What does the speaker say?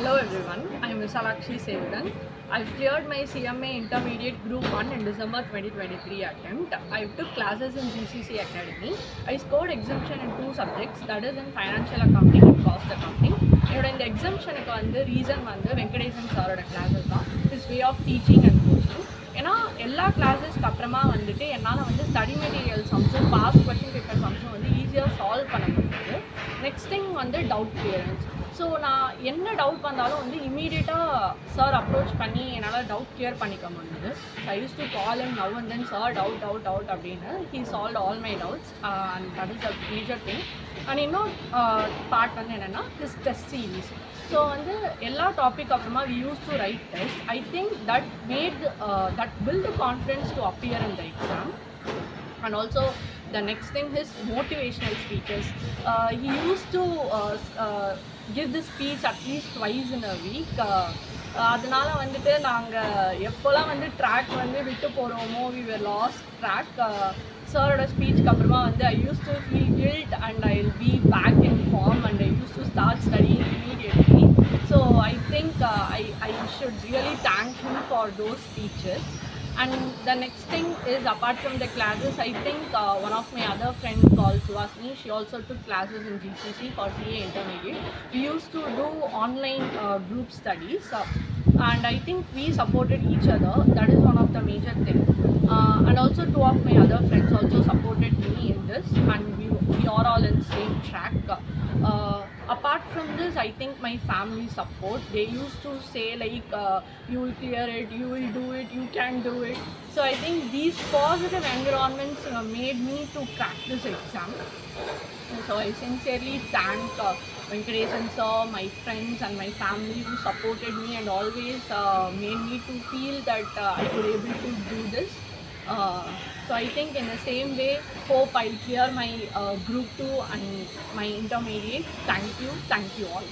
Hello everyone, I am Visalakshi Sevadan. I've cleared my CMA Intermediate Group 1 in December 2023 attempt. I took classes in GCC Academy. I scored exemption in two subjects, that is in Financial Accounting and Cost Accounting. என்னோட இந்த எக்ஸம்ஷனுக்கு வந்து reason வந்து வெங்கடேசன் சாரோட classes தான் his way of teaching and coaching ஏன்னா எல்லா கிளாஸஸ்க்கு அப்புறமா வந்துட்டு என்னால் வந்து ஸ்டடி மெட்டீரியல் சம்ஸும் பாஸ் கொஷின் பேப்பர் சம்ஸும் வந்து ஈஸியாக சால்வ் பண்ண முடியுது நெக்ஸ்ட் திங் வந்து டவுட் கிளியரன்ஸ் ஸோ நான் என்ன டவுட் வந்தாலும் வந்து இமீடியட்டாக சார் அப்ரோச் பண்ணி என்னால் டவுட் கிளியர் பண்ணிக்க முடியுது I use to call and now and then sir doubt doubt doubt அப்படின்னு. He solve all my doubts and that is a major thing and இன்னொரு பார்ட் வந்து என்னென்னா ஹிஸ் டெஸ்ட் சீரீஸ் ஸோ வந்து எல்லா topic அப்புறமா we use to write test I think that made that build confidence to appear in the exam and also the next thing his motivational speeches. Uh, he used to uh, uh, give this speech at least twice in a week. Uh, அதனால வந்துட்டு நாங்கள் எப்போல்லாம் வந்து track வந்து விட்டு போகிறோமோ we were last track சாரோட ஸ்பீச்சுக்கு அப்புறமா வந்து I used to feel guilt and I will be back in form and I used to start study immediately so I think I I should really thank him for those speeches and the next thing is apart from the classes i think uh, one of my other friends called Suhasini she also took classes in GCC for CA intermediate. We used to do online uh, group studies uh, and i think we supported each other. That is one of the major things. uh, and also two of my other friends also supported me in this and we, we are all in same track from this i think my family support. They used to say like uh, you will clear it you will do it you can do it. So i think these positive environments uh, made me to crack this exam. So i sincerely thank uh, Venkatesan sir, my friends and my family who supported me and always uh, made me to feel that uh, I could able to do this. Uh, so I think in the same way, hope I'll clear my uh, group two and my intermediate. Thank you, thank you all.